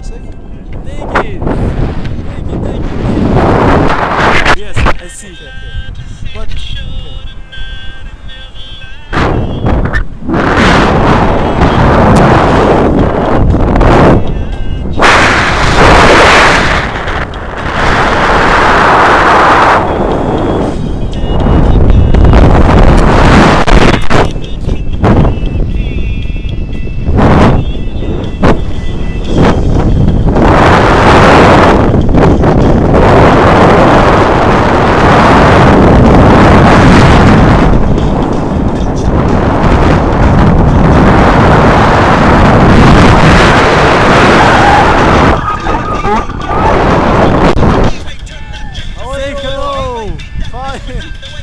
Take it! Take it, take it, take it! Yes, I see. But... Okay. Nein!